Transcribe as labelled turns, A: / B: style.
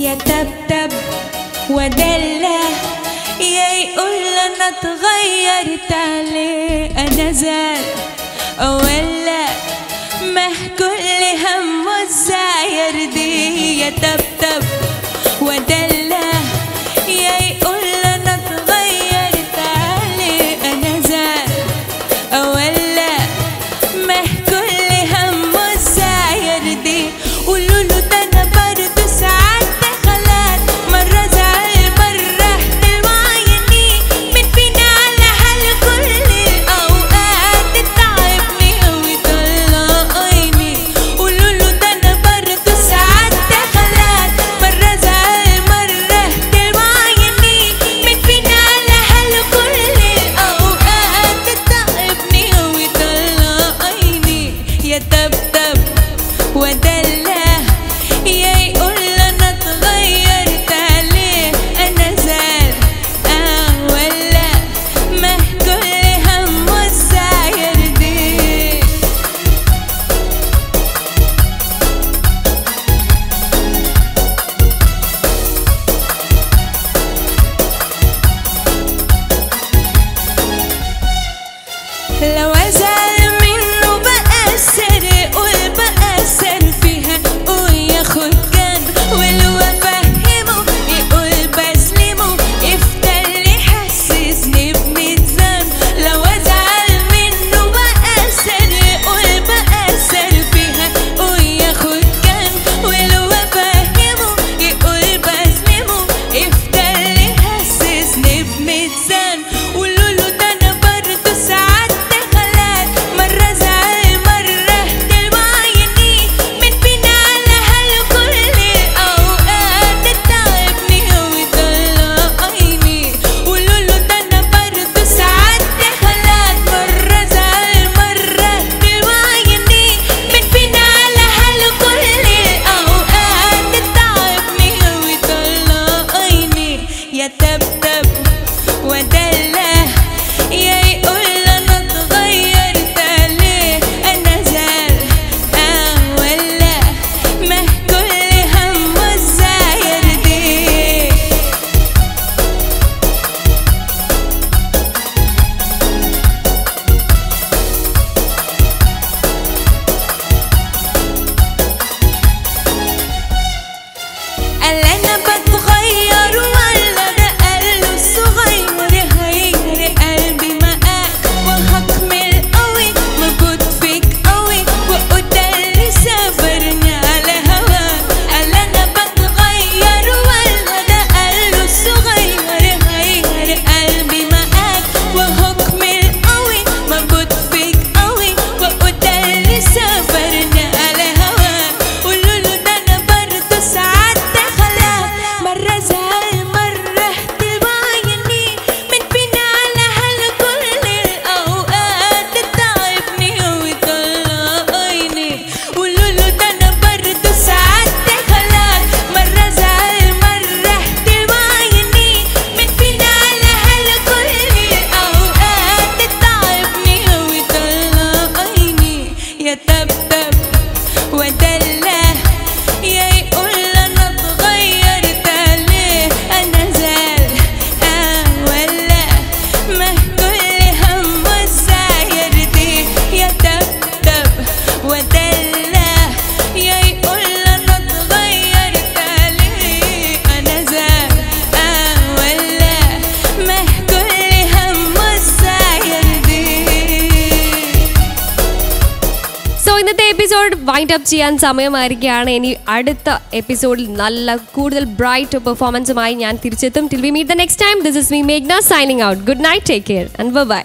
A: يا تب تب ودلة. يا يقول أنا اتغيرت عليه. أنا زال ولا ما كل همه الزاير دي. يا تب تب ودلة. يا يقول أنا اتغيرت عليه. أنا زال ولا وادلع يا يقول أنا اتغيرت عليه. أنا زال آه ولا ما كل هم والسعي يرضيه
B: لو ഇന്നത്തെ episode wind up ചെയ്യാൻ സമയമായിരിക്കുകയാണ്. ഇനി അടുത്ത എപ്പിസോഡിൽ നല്ല കൂടുതൽ ബ്രൈറ്റ് പെർഫോമൻസുമായി ഞാൻ തിരിച്ചെത്തും. Till we meet the next time this is me മേഘ്ന signing out good night take care and bye